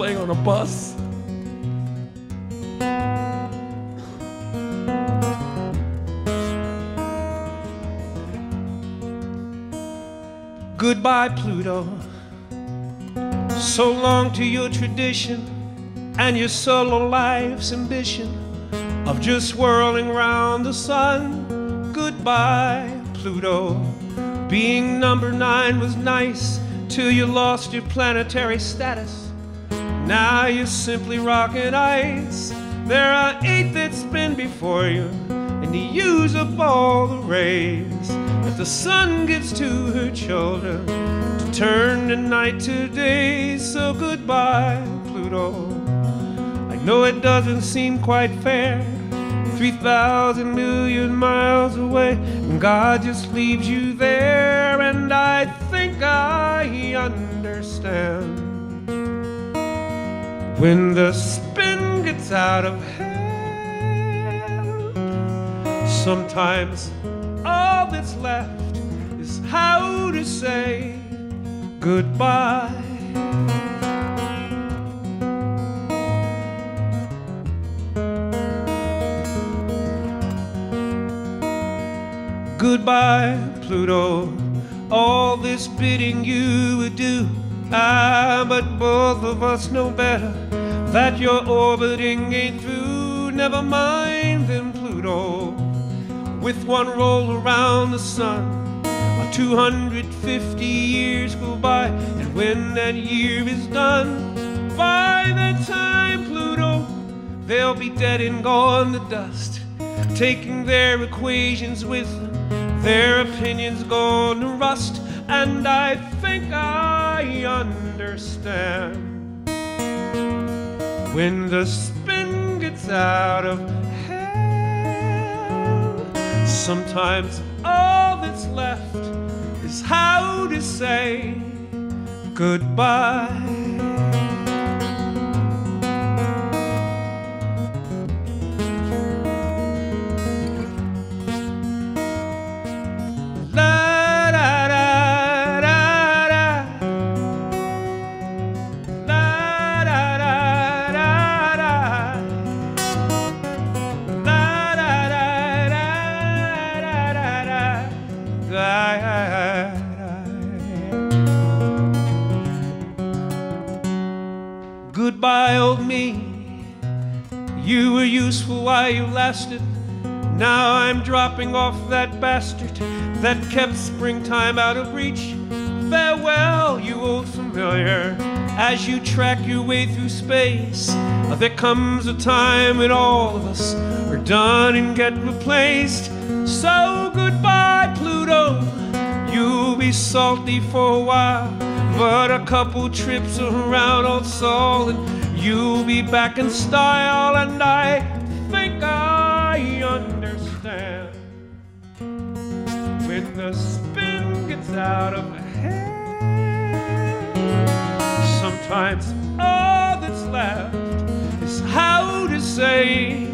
playing on a bus. Goodbye, Pluto. So long to your tradition and your solo life's ambition of just whirling round the sun. Goodbye, Pluto. Being number nine was nice till you lost your planetary status. Now you're simply rocking ice. There are eight that spin before you, and you use up all the rays that the sun gives to her children to turn the night to day. So goodbye, Pluto. I know it doesn't seem quite fair. 3,000 million miles away, and God just leaves you there, and I think I understand. When the spin gets out of hand, sometimes all that's left is how to say goodbye. Goodbye, Pluto. All this bidding you would do. Ah, but both of us know better that you're orbiting ain't through. Never mind them, Pluto. With one roll around the sun, 250 years go by, and when that year is done, by that time, Pluto, they'll be dead and gone to dust, taking their equations with them their opinions gone to rust, and I think I understand. When the spin gets out of hand, sometimes all that's left is how to say goodbye. Old me. You were useful while you lasted. Now I'm dropping off that bastard that kept springtime out of reach. Farewell, you old familiar, as you track your way through space. There comes a time when all of us are done and get replaced. So goodbye, Pluto. You'll be salty for a while, but a couple trips around old Sol and you'll be back in style. And I think I understand when the spin gets out of hand. Sometimes all that's left is how to say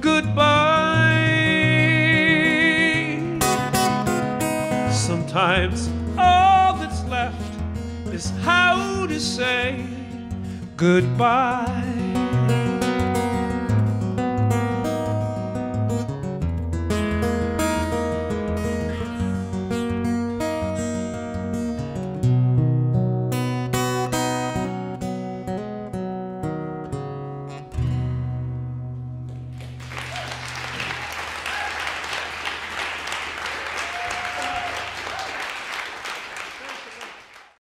goodbye. Sometimes all that's left is how to say goodbye.